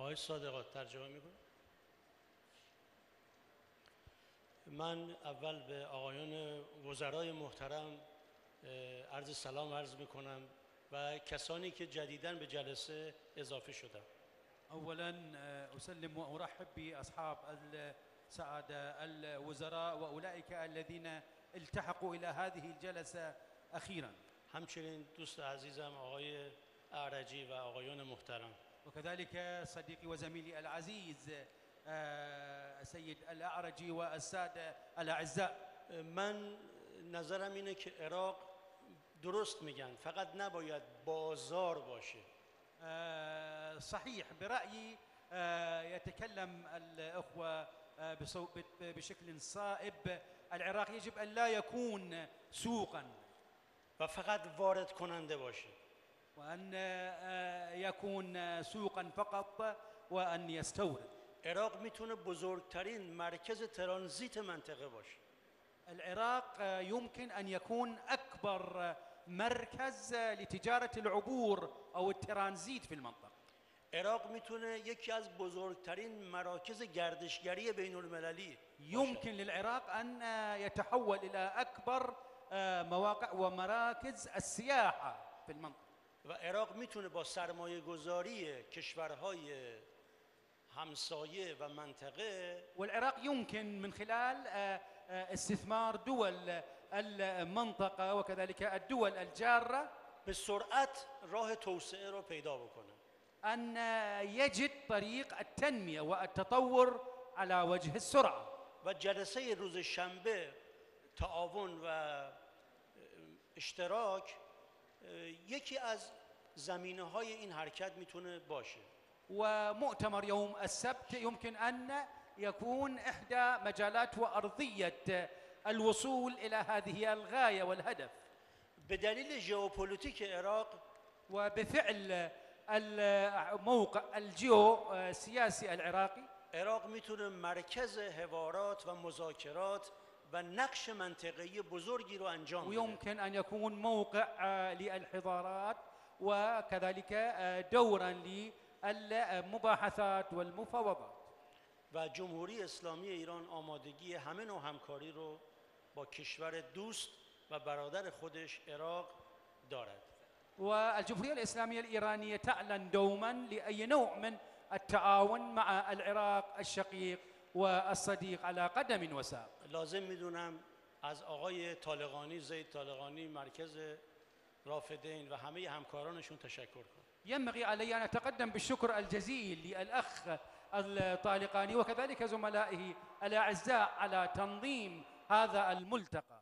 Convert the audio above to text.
آقای صادقات ترجمه می‌کنم من اول به آقایان وزرای محترم عرض سلام عرض می‌کنم و کسانی که جدیداً به جلسه اضافه شدن اولا اسلم وارحب باصحاب السعاده الوزراء واولئك الذين التحقوا الى هذه الجلسه اخيرا همچنین دوست عزیزم آقای اعرجی و آقایان محترم. وكذلك صديقي وزميلي العزيز آه، السيد الأعرجي والسادة الأعزاء. من نظرم اینه که عراق درست میگن فقط نباید بازار باشه. آه، صحيح برايي آه، يتكلم آه، ب- بشكل صائب. العراق يجب ان لا يكون سوقا. و فقط وارد کننده باشه. وأن آه، يكون سوقا فقط وأن يستورد. عراق میتونه بزرگترین مرکز ترانزیت منطقه باشه. العراق آه، يمكن أن يكون أكبر آه، مركز لتجارة العبور أو الترانزيت في المنطقة. عراق میتونه یکی از بزرگترین مراکز گردشگری بین المللی يمكن للعراق أن آه، يتحول إلى أكبر آه، مواقع ومراكز السياحة في المنطقة. و عراق میتونه با سرمایه گذاری کشورهای همسایه و منطقه والعراق يمكن من خلال آه، آه، استثمار دول المنطقة وكذلك الدول الجارة به سرعت راه توسعه رو پیدا بکنه. أن آه، يجد طريق التنمية والتطور على وجه السرعة. و جلسه روز شنبه تعاون و اشتراک یکی از زمینه های این حرکت میتونه باشه. ومؤتمر يوم السبت يمكن ان يكون احدى مجالات وارضيه الوصول إلى هذه الغايه والهدف. به دلیل ژئوپلیتیک عراق وبفعل الموقع الجيو السياسي العراقي عراق میتونه مرکز حوارات و مذاکرات و نقش منطقه‌ای بزرگی رو انجام ويمكن ان يكون موقع للحوارات وكذلك دورا للمباحثات والمفاوضات و جمهوری اسلامی ایران آمادگی همه نوع همکاری رو با کشور دوست و برادر خودش عراق دارد. والجمهورية الإسلامية الإيرانية تعلن دوما لأي نوع من التعاون مع العراق الشقيق والصديق على قدم وساق. لازم میدونم از آقای طالقانی زید طالقانی مرکز رافدین و همه همکارانشون تشکر کنم. ينبغي علي أن أتقدم بالشكر الجزيل للأخ الطالقاني وكذلك زملائه الأعزاء على تنظيم هذا الملتقى.